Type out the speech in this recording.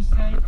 inside